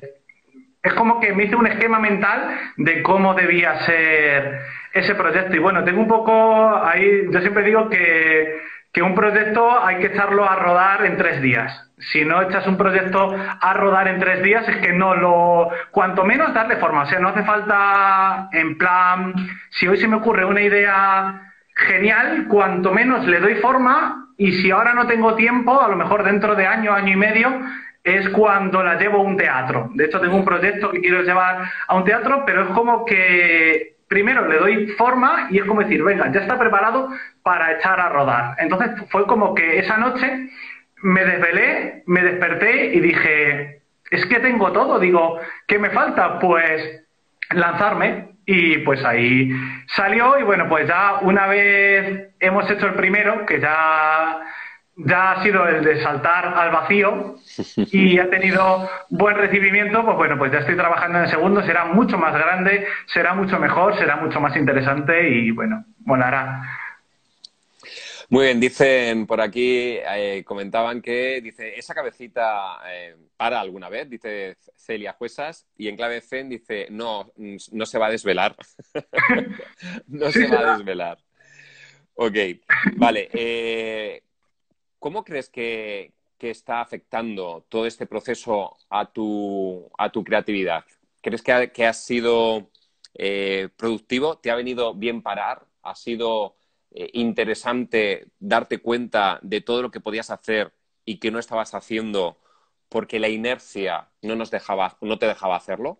es como que me hice un esquema mental de cómo debía ser ese proyecto. Y bueno, tengo un poco ahí, yo siempre digo que, un proyecto hay que echarlo a rodar en tres días. Si no echas un proyecto a rodar en tres días, es que no lo. Cuanto menos darle forma. O sea, no hace falta, en plan, si hoy se me ocurre una idea genial, cuanto menos le doy forma, y si ahora no tengo tiempo, a lo mejor dentro de año, año y medio, es cuando la llevo a un teatro. De hecho, tengo un proyecto que quiero llevar a un teatro, pero es como que primero le doy forma y es como decir, venga, ya está preparado para echar a rodar. Entonces fue como que esa noche me desvelé, me desperté y dije, es que tengo todo, digo, ¿qué me falta? Pues lanzarme y pues ahí salió y bueno, pues ya una vez hemos hecho el primero, que ya, ya ha sido el de saltar al vacío y ha tenido buen recibimiento, pues bueno, pues ya estoy trabajando en el segundo, será mucho más grande, será mucho mejor, será mucho más interesante y bueno, volará. Muy bien, dicen por aquí, eh, comentaban que, dice, esa cabecita eh, para alguna vez, dice Celia Juesas, y en clave Zen dice, no, no se va a desvelar. no se va a desvelar. Ok, vale. Eh, ¿Cómo crees que, está afectando todo este proceso a tu, a tu creatividad? ¿Crees que ha, que ha sido productivo? ¿Te ha venido bien parar? ¿Ha sido eh, interesante darte cuenta de todo lo que podías hacer y que no estabas haciendo porque la inercia no nos dejaba, no te dejaba hacerlo?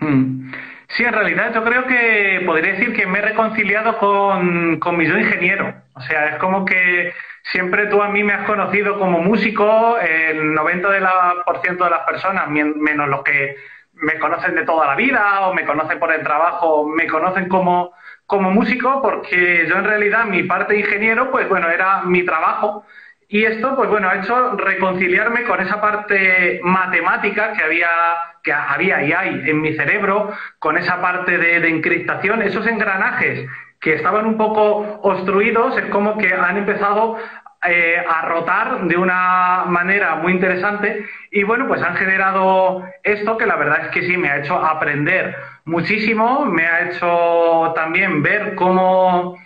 Hmm. Sí, en realidad yo creo que podría decir que me he reconciliado con, con mi yo ingeniero. O sea, es como que siempre tú a mí me has conocido como músico, el 90% de las personas, menos los que me conocen de toda la vida o me conocen por el trabajo, me conocen como como músico porque yo en realidad mi parte ingeniero, pues bueno, era mi trabajo. Y esto, pues bueno, ha hecho reconciliarme con esa parte matemática que había, que había y hay en mi cerebro, con esa parte de, de encriptación, esos engranajes que estaban un poco obstruidos, es como que han empezado eh, a rotar de una manera muy interesante y bueno, pues han generado esto que la verdad es que sí me ha hecho aprender muchísimo, me ha hecho también ver cómo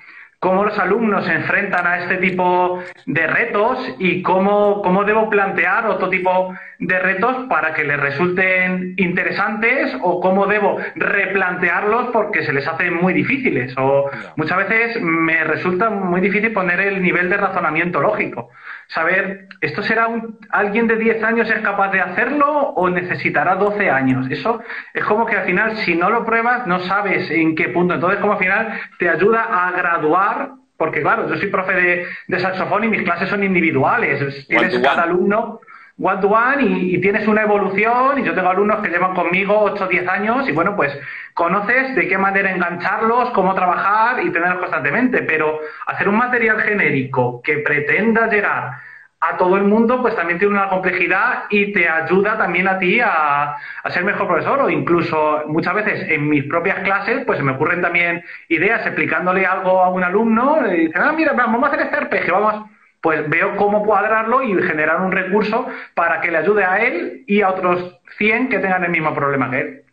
cómo los alumnos se enfrentan a este tipo de retos y cómo, cómo, debo plantear otro tipo de retos para que les resulten interesantes o cómo debo replantearlos porque se les hace muy difíciles o muchas veces me resulta muy difícil poner el nivel de razonamiento lógico. Saber, ¿esto será un, alguien de 10 años es capaz de hacerlo o necesitará 12 años? Eso es como que al final si no lo pruebas no sabes en qué punto. Entonces como al final te ayuda a graduar porque claro, yo soy profe de, saxofón y mis clases son individuales. Tienes cada alumno one to one y, tienes una evolución y yo tengo alumnos que llevan conmigo 8 o 10 años y bueno, pues conoces de qué manera engancharlos, cómo trabajar y tenerlos constantemente, pero hacer un material genérico que pretenda llegar a todo el mundo, pues también tiene una complejidad y te ayuda también a ti a, ser mejor profesor o incluso muchas veces en mis propias clases, pues se me ocurren también ideas explicándole algo a un alumno y dicen, ah, mira, vamos a hacer este arpegio, vamos, pues veo cómo cuadrarlo y generar un recurso para que le ayude a él y a otros 100 que tengan el mismo problema que él.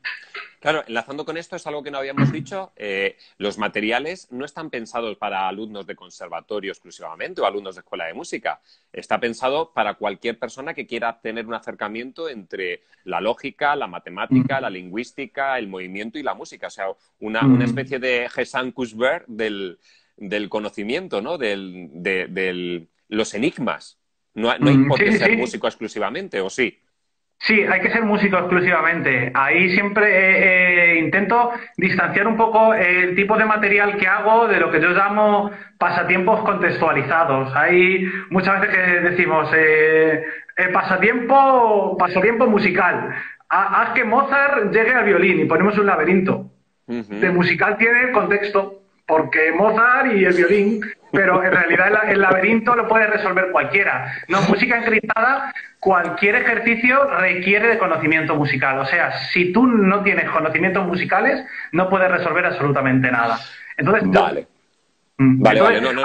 Claro, enlazando con esto es algo que no habíamos dicho. Eh, los materiales no están pensados para alumnos de conservatorio exclusivamente o alumnos de escuela de música. Está pensado para cualquier persona que quiera tener un acercamiento entre la lógica, la matemática, la lingüística, el movimiento y la música. O sea, una, especie de Gesan Kussberg del, del conocimiento, ¿no? Del, de, los enigmas. No, hay por qué ser músico exclusivamente, ¿o sí? Sí, hay que ser músico exclusivamente. Ahí siempre eh, eh, intento distanciar un poco el tipo de material que hago de lo que yo llamo pasatiempos contextualizados. Hay muchas veces que decimos eh, pasatiempo, pasatiempo musical. Haz que Mozart llegue al violín y ponemos un laberinto. De musical tiene contexto porque Mozart y el violín, pero en realidad el, laberinto lo puede resolver cualquiera. No, música encriptada, cualquier ejercicio requiere de conocimiento musical. O sea, si tú no tienes conocimientos musicales, no puedes resolver absolutamente nada. Entonces, vale. Mm,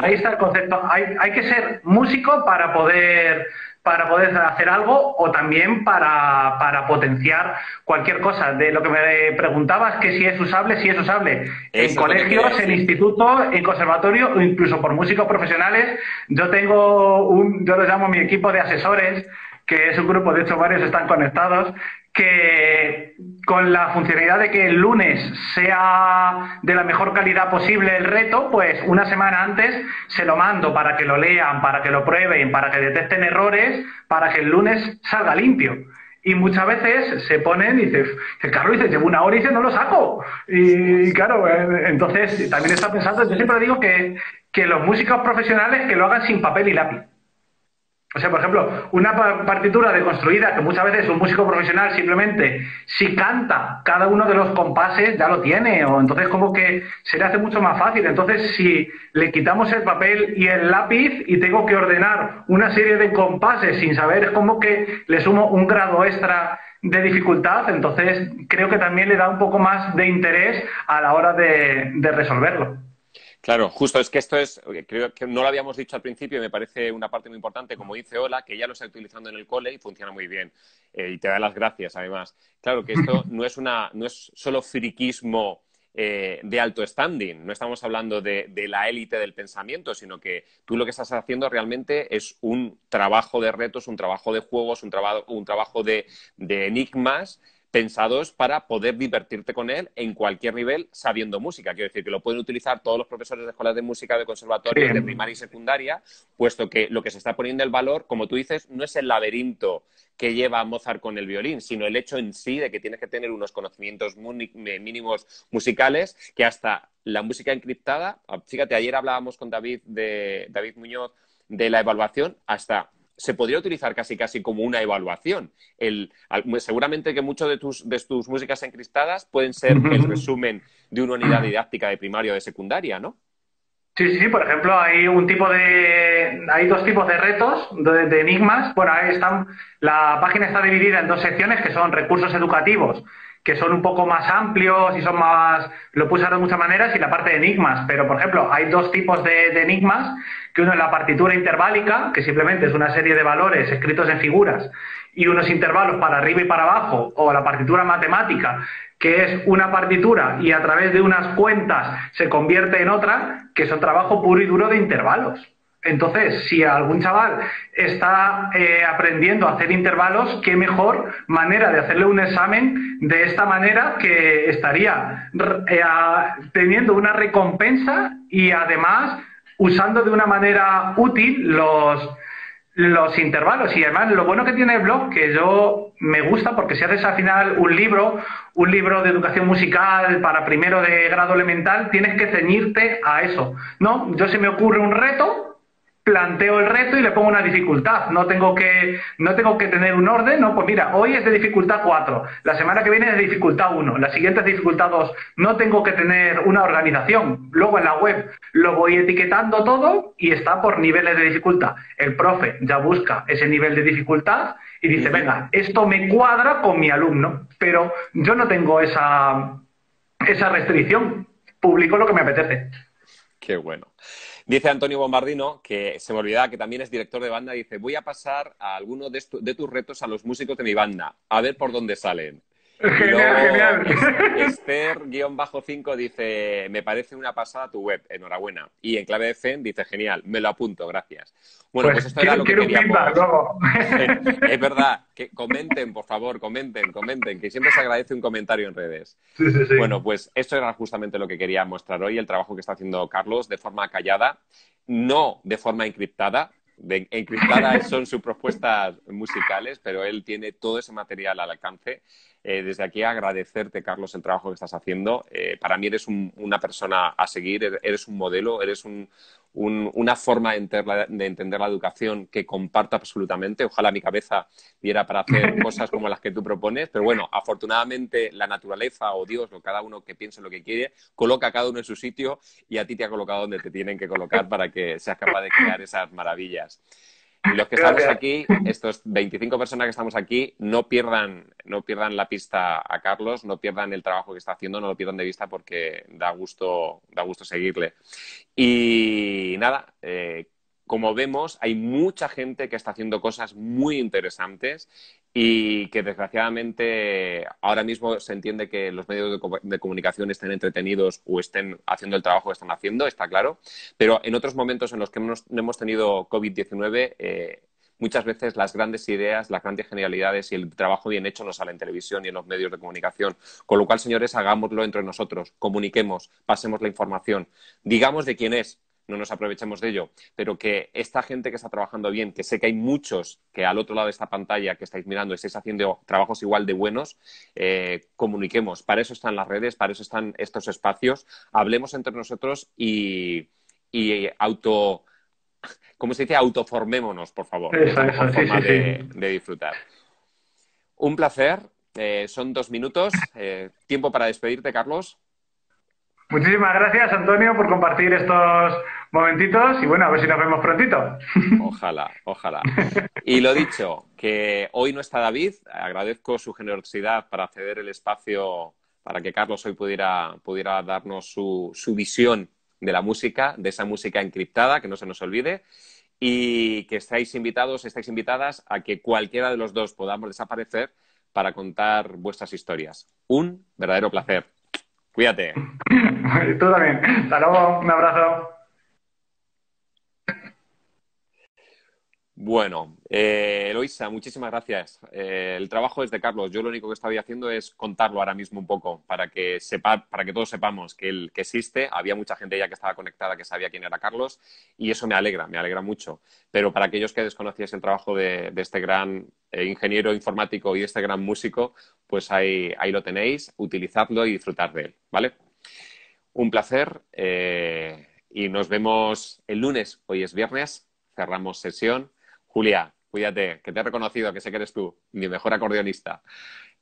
ahí está el concepto. Hay, hay, que ser músico para poder para poder hacer algo o también para, para, potenciar cualquier cosa. De lo que me preguntabas, que si es usable, si es usable en colegios, en institutos, en conservatorio o incluso por músicos profesionales. Yo tengo un, yo lo llamo mi equipo de asesores, que es un grupo, de hecho varios están conectados, que con la funcionalidad de que el lunes sea de la mejor calidad posible el reto, pues una semana antes se lo mando para que lo lean, para que lo prueben, para que detecten errores, para que el lunes salga limpio. Y muchas veces se ponen y dicen, Carlos, dice, llevo una hora y dice, no lo saco. Y, claro, eh, entonces también está pensando, yo siempre digo que, que los músicos profesionales que lo hagan sin papel y lápiz o sea, por ejemplo, una partitura deconstruida que muchas veces un músico profesional simplemente si canta cada uno de los compases ya lo tiene, o entonces como que se le hace mucho más fácil. Entonces, si le quitamos el papel y el lápiz y tengo que ordenar una serie de compases sin saber, es como que le sumo un grado extra de dificultad, entonces creo que también le da un poco más de interés a la hora de resolverlo. Claro, justo es que esto es, creo que no lo habíamos dicho al principio y me parece una parte muy importante, como dice Ola, que ya lo está utilizando en el cole y funciona muy bien. Eh, y te da las gracias, además. Claro que esto no es, una, no es solo friquismo eh, de alto standing, no estamos hablando de, la élite del pensamiento, sino que tú lo que estás haciendo realmente es un trabajo de retos, un trabajo de juegos, un, trabajo, un trabajo de enigmas pensados para poder divertirte con él en cualquier nivel sabiendo música. Quiero decir que lo pueden utilizar todos los profesores de escuelas de música, de conservatorio, de primaria y secundaria, puesto que lo que se está poniendo el valor, como tú dices, no es el laberinto que lleva a Mozart con el violín, sino el hecho en sí de que tienes que tener unos conocimientos mínimos musicales que hasta la música encriptada, fíjate, ayer hablábamos con David de David Muñoz de la evaluación, hasta se podría utilizar casi casi como una evaluación. El, seguramente que muchas de tus, de tus músicas encristadas pueden ser el resumen de una unidad didáctica de primaria o de secundaria, ¿no? Sí, sí, por ejemplo, hay un tipo de, hay dos tipos de retos, de, enigmas. Bueno, ahí están, la página está dividida en dos secciones que son recursos educativos que son un poco más amplios y son más, lo puse de muchas maneras, y la parte de enigmas. Pero, por ejemplo, hay dos tipos de, enigmas, que uno es la partitura interválica, que simplemente es una serie de valores escritos en figuras, y unos intervalos para arriba y para abajo, o la partitura matemática, que es una partitura y a través de unas cuentas se convierte en otra, que es un trabajo puro y duro de intervalos. Entonces, si algún chaval está eh, aprendiendo a hacer intervalos, qué mejor manera de hacerle un examen de esta manera que estaría eh, teniendo una recompensa y además usando de una manera útil los, los intervalos. Y además, lo bueno que tiene el blog, que yo me gusta, porque si haces al final un libro, un libro de educación musical para primero de grado elemental, tienes que ceñirte a eso. No, yo se me ocurre un reto planteo el reto y le pongo una dificultad. No tengo que, no tengo que tener un orden, no, pues mira, hoy es de dificultad 4, la semana que viene es de dificultad 1, la siguiente es de dificultad 2. No tengo que tener una organización. Luego en la web lo voy etiquetando todo y está por niveles de dificultad. El profe ya busca ese nivel de dificultad y dice, venga, esto me cuadra con mi alumno, pero yo no tengo esa, esa restricción. Publico lo que me apetece. Qué bueno. Dice Antonio Bombardino, que se me olvidaba que también es director de banda, dice, voy a pasar a alguno de, de tus retos a los músicos de mi banda, a ver por dónde salen. Genial, genial. Esther-5 dice, me parece una pasada tu web, enhorabuena. Y en clave de FEN dice, genial, me lo apunto, gracias. Bueno, pues, pues esto era lo que queríamos. es verdad, que comenten, por favor, comenten, comenten, que siempre se agradece un comentario en redes. Sí, sí, sí. Bueno, pues esto era justamente lo que quería mostrar hoy, el trabajo que está haciendo Carlos de forma callada, no de forma encriptada, de, encriptadas son sus propuestas musicales, pero él tiene todo ese material al alcance eh, desde aquí agradecerte, Carlos, el trabajo que estás haciendo. Eh, para mí eres una persona a seguir, eres un modelo, eres una forma de, entender la educación que comparto absolutamente. Ojalá mi cabeza diera para hacer cosas como las que tú propones, pero bueno, afortunadamente la naturaleza o Dios o cada uno que piense lo que quiere, coloca a cada uno en su sitio y a ti te ha colocado donde te tienen que colocar para que seas capaz de crear esas maravillas. Y los que estamos aquí, estos 25 personas que estamos aquí, no pierdan, no pierdan la pista a Carlos, no pierdan el trabajo que está haciendo, no lo pierdan de vista porque da gusto, da gusto seguirle. Y nada, eh, como vemos, hay mucha gente que está haciendo cosas muy interesantes y que desgraciadamente ahora mismo se entiende que los medios de, comunicación estén entretenidos o estén haciendo el trabajo que están haciendo, está claro, pero en otros momentos en los que hemos, hemos tenido COVID-19, eh, muchas veces las grandes ideas, las grandes genialidades y el trabajo bien hecho no sale en televisión y en los medios de comunicación. Con lo cual, señores, hagámoslo entre nosotros, comuniquemos, pasemos la información, digamos de quién es, no nos aprovechemos de ello, pero que esta gente que está trabajando bien, que sé que hay muchos que al otro lado de esta pantalla que estáis mirando estáis haciendo trabajos igual de buenos, eh, comuniquemos. Para eso están las redes, para eso están estos espacios. Hablemos entre nosotros y, auto, ¿cómo se dice? Autoformémonos, por favor. Eso, sí, sí, de, disfrutar. Un placer. Eh, son dos minutos. Eh, tiempo para despedirte, Carlos. Muchísimas gracias, Antonio, por compartir estos momentitos y bueno, a ver si nos vemos prontito. Ojalá, ojalá. Y lo dicho, que hoy no está David, agradezco su generosidad para ceder el espacio para que Carlos hoy pudiera, pudiera darnos su, su visión de la música, de esa música encriptada, que no se nos olvide, y que estáis invitados, estáis invitadas a que cualquiera de los dos podamos desaparecer para contar vuestras historias. Un verdadero placer. Cuídate. Tú también. Hasta luego. Un abrazo. Bueno, eh, Eloisa, muchísimas gracias. Eh, el trabajo es de Carlos. Yo lo único que estoy haciendo es contarlo ahora mismo un poco para que sepa, para que todos sepamos que él que existe. Había mucha gente ya que estaba conectada que sabía quién era Carlos y eso me alegra, me alegra mucho. Pero para aquellos que desconocíais el trabajo de, este gran eh, ingeniero informático y este gran músico, pues ahí, ahí lo tenéis. Utilizadlo y disfrutar de él, ¿vale? Un placer eh, y nos vemos el lunes. Hoy es viernes, cerramos sesión. Julia, cuídate, que te he reconocido, que sé que eres tú, mi mejor acordeonista.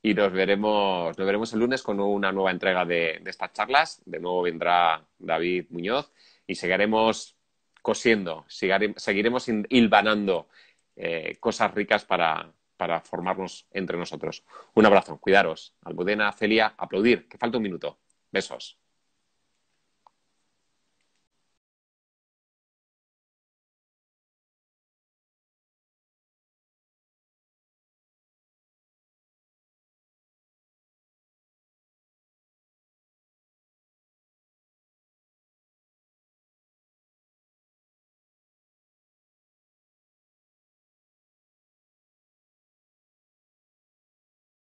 Y nos veremos, nos veremos el lunes con una nueva entrega de, estas charlas. De nuevo vendrá David Muñoz y seguiremos cosiendo, seguiremos hilvanando eh, cosas ricas para, para formarnos entre nosotros. Un abrazo, cuidaros. Almudena, Celia, aplaudir, que falta un minuto. Besos.